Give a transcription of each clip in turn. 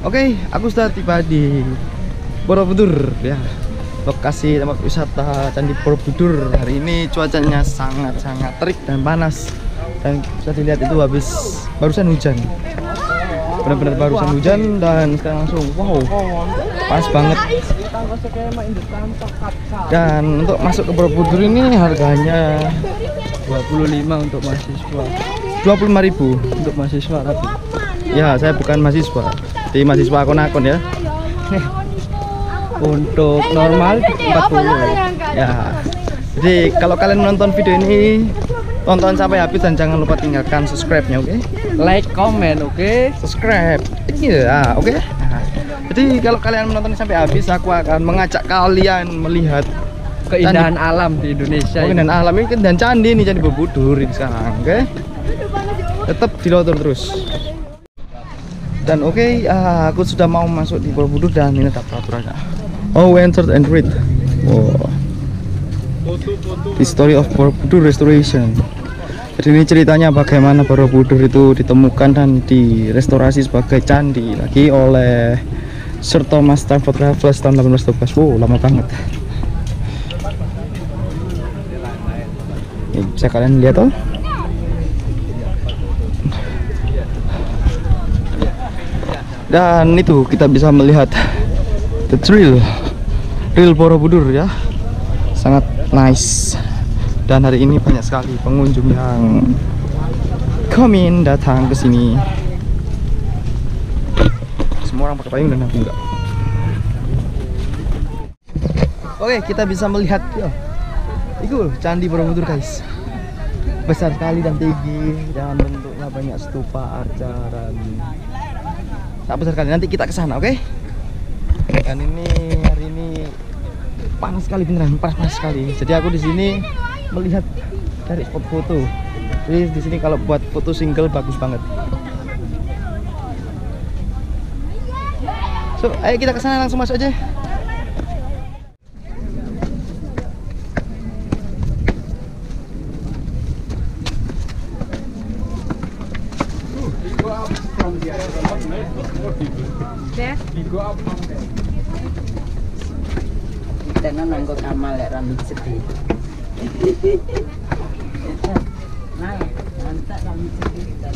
Oke, aku sudah tiba di Borobudur ya. Lokasi tempat wisata Candi Borobudur. Hari ini cuacanya sangat-sangat terik dan panas. Dan bisa dilihat itu habis barusan hujan. Benar-benar barusan hujan dan sekarang langsung wow. Panas banget. Dan untuk masuk ke Borobudur ini harganya 25 untuk mahasiswa. 25.000 untuk mahasiswa tapi ya saya bukan mahasiswa di mahasiswa akun-akun ya untuk normal 40 ya jadi kalau kalian menonton video ini tonton sampai habis dan jangan lupa tinggalkan subscribe nya oke okay? like comment oke okay? subscribe iya oke okay? nah, jadi kalau kalian menonton sampai habis aku akan mengajak kalian melihat keindahan candi. alam di Indonesia oh, keindahan alam ini dan candi nih candi Borobudur ini sekarang oke okay? tetap dilotor terus dan oke okay, uh, aku sudah mau masuk di Borobudur dan ini tak peraturannya oh we entered and read. Wow. the story of Borobudur restoration. Jadi ini ceritanya bagaimana Borobudur itu ditemukan dan direstorasi sebagai candi lagi oleh Sir Thomas Stamford Raffles tahun 1812 wow lama banget. Ini bisa kalian lihat oh dan itu kita bisa melihat the trail real Borobudur ya. Sangat nice. Dan hari ini banyak sekali pengunjung yang komin datang ke sini. Semua orang pakai payung dan aku enggak. Oke kita bisa melihat ya itu candi Borobudur guys. Besar sekali dan tinggi dan bentuknya banyak stupa arca dan tak besar kali nanti kita ke sana oke? Okay? dan ini hari ini panas sekali beneran panas panas sekali. Jadi aku di sini melihat dari spot foto. Jadi di sini kalau buat foto single bagus banget. So ayo kita ke sana langsung masuk aja Kita nanggo kamal lek rambut sedih. Nah, mantap rambut sedih kita.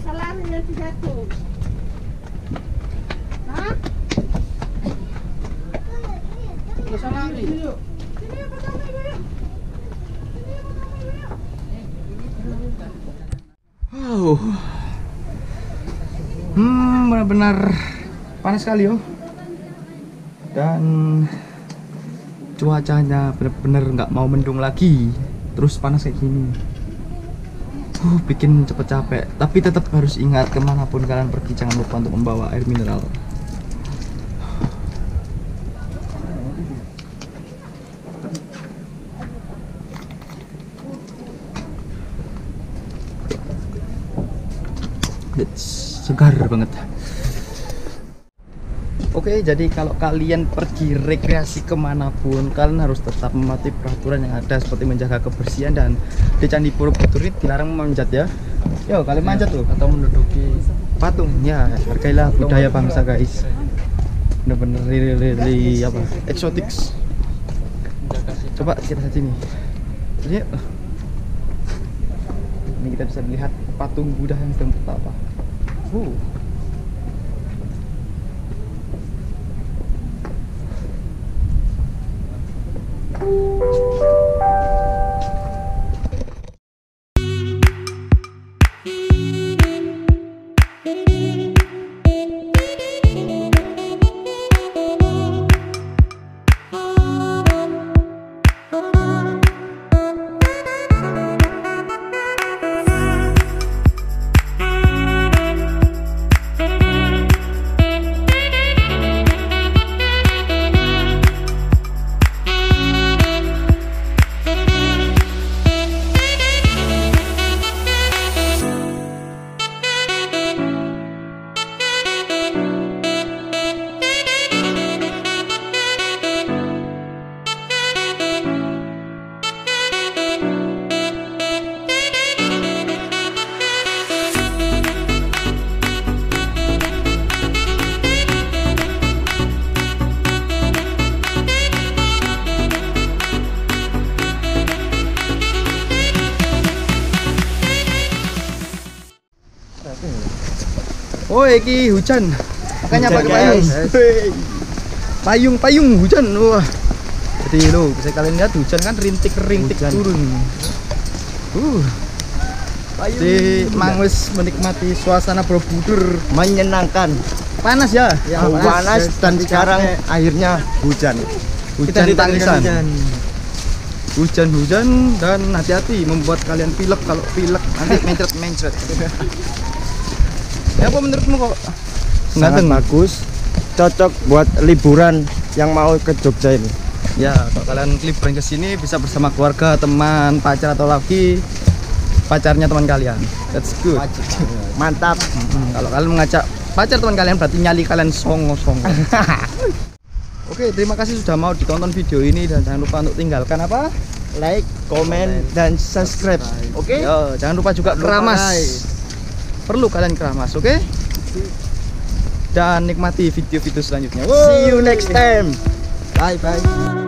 Salah ya tidak tuh. Hah? Salah ni. Wow. Hmm, benar-benar panas sekali yo. Dan cuacanya benar-benar nggak mau mendung lagi. Terus panas kayak gini. Uh, bikin cepet capek. Tapi tetap harus ingat ke mana pun kalian pergi jangan lupa untuk membawa air mineral. It's segar banget. Oke, jadi kalau kalian pergi rekreasi ke mana pun, kalian harus tetap mematuhi peraturan yang ada seperti menjaga kebersihan dan di Candi Borobudur ini dilarang memanjat ya. Yo, kalian manjat tuh atau menduduki patung ya, hargailah budaya bangsa guys. Bener-bener really, really apa? Exotics. Coba kita lihat sini. Ini kita bisa melihat patung Buddha yang sedang Ooh. Oh, iki hujan. Makanya pakai payung. Payung, payung hujan. Wah. Jadi lo bisa kalian lihat hujan kan rintik-rintik turun. Uh. Di Mangwis menikmati suasana Borobudur. menyenangkan Panas ya? ya, panas, dan sekarang akhirnya hujan Hujan tangisan. Hujan-hujan dan hati-hati membuat kalian pilek kalau pilek nanti mencret-mencret. Ya apa menurutmu kok? sangat Nganteng. bagus cocok buat liburan yang mau ke Jogja ini Ya, kalau kalian liburan ke sini bisa bersama keluarga, teman, pacar atau lagi pacarnya teman kalian. That's good. mantap Hmm, kalau kalian mengajak pacar teman kalian berarti nyali kalian songo-songo. Oke, terima kasih sudah mau ditonton video ini dan jangan lupa untuk tinggalkan apa? like komen dan subscribe oke Yo, jangan lupa juga Jangan keramas. Perlu kalian keramas, oke? Dan nikmati video-video selanjutnya. see you next time Bye bye.